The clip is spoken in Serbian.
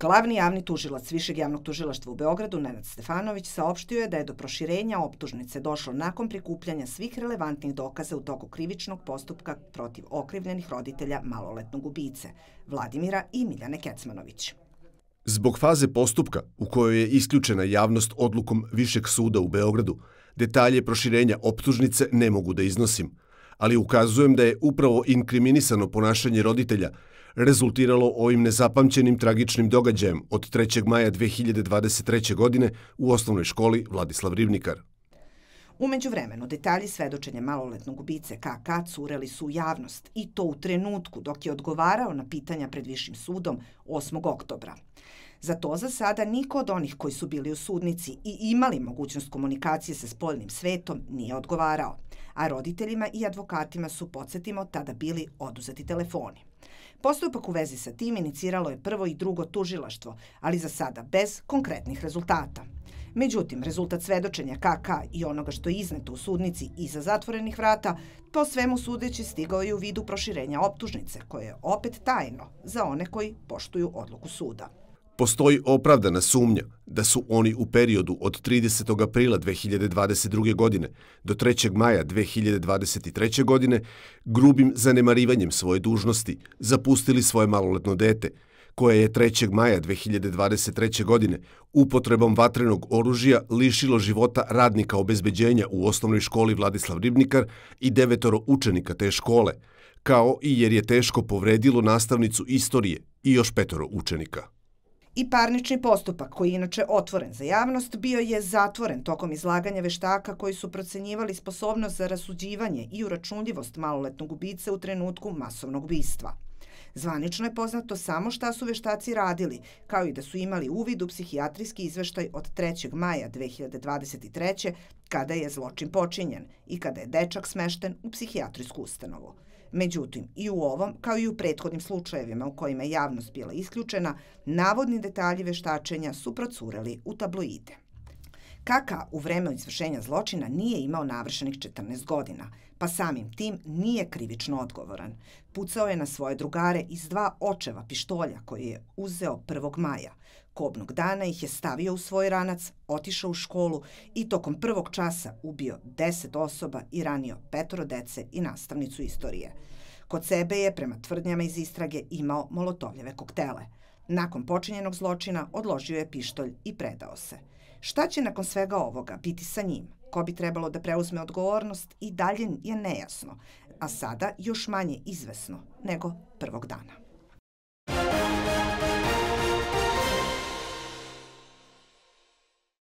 Glavni javni tužilac Višeg javnog tužilaštva u Beogradu, Nenad Stefanović, saopštio je da je do proširenja optužnice došlo nakon prikupljanja svih relevantnih dokaza u toku krivičnog postupka protiv okrivljenih roditelja maloletnog ubice, Vladimira i Miljane Kecmanović. Zbog faze postupka u kojoj je isključena javnost odlukom Višeg suda u Beogradu, detalje proširenja optužnice ne mogu da iznosim, ali ukazujem da je upravo inkriminisano ponašanje roditelja rezultiralo ovim nezapamćenim tragičnim događajem od 3. maja 2023. godine u osnovnoj školi Vladislav Rivnikar. Umeđu vremenu, detalji svedočenja maloletnog ubice KK cureli su u javnost i to u trenutku dok je odgovarao na pitanja pred Višim sudom 8. oktobra. Za to za sada niko od onih koji su bili u sudnici i imali mogućnost komunikacije sa spoljnim svetom nije odgovarao, a roditeljima i advokatima su, podsjetimo, tada bili oduzeti telefoni. Postupak u vezi sa tim iniciralo je prvo i drugo tužilaštvo, ali za sada bez konkretnih rezultata. Međutim, rezultat svedočenja KK i onoga što je izneto u sudnici iza zatvorenih vrata, po svemu sudeći stigao je u vidu proširenja optužnice, koje je opet tajno za one koji poštuju odluku suda. Postoji opravdana sumnja da su oni u periodu od 30. aprila 2022. godine do 3. maja 2023. godine grubim zanemarivanjem svoje dužnosti zapustili svoje maloletno dete, koje je 3. maja 2023. godine upotrebom vatrenog oružja lišilo života radnika obezbeđenja u osnovnoj školi Vladislav Ribnikar i devetoro učenika te škole, kao i jer je teško povredilo nastavnicu istorije i još petoro učenika. I parnični postupak, koji je inače otvoren za javnost, bio je zatvoren tokom izlaganja veštaka koji su procenjivali sposobnost za rasuđivanje i uračunljivost maloletnog ubice u trenutku masovnog ubistva. Zvanično je poznato samo šta su veštaci radili, kao i da su imali uvid u psihijatrijski izveštaj od 3. maja 2023. kada je zločin počinjen i kada je dečak smešten u psihijatrijsku ustanovu. Međutim, i u ovom, kao i u prethodnim slučajevima u kojima je javnost bila isključena, navodni detalji veštačenja su procureli u tabloide. Kaka u vreme izvršenja zločina nije imao navršenih 14 godina, pa samim tim nije krivično odgovoran. Pucao je na svoje drugare iz dva očeva pištolja koje je uzeo 1. maja. Kobnog dana ih je stavio u svoj ranac, otišao u školu i tokom prvog časa ubio 10 osoba i ranio petoro dece i nastavnicu istorije. Kod sebe je, prema tvrdnjama iz istrage, imao molotovljeve koktele. Nakon počinjenog zločina odložio je pištolj i predao se. Šta će nakon svega ovoga biti sa njim? Ko bi trebalo da preuzme odgovornost i dalje je nejasno, a sada još manje izvesno nego prvog dana.